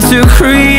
to create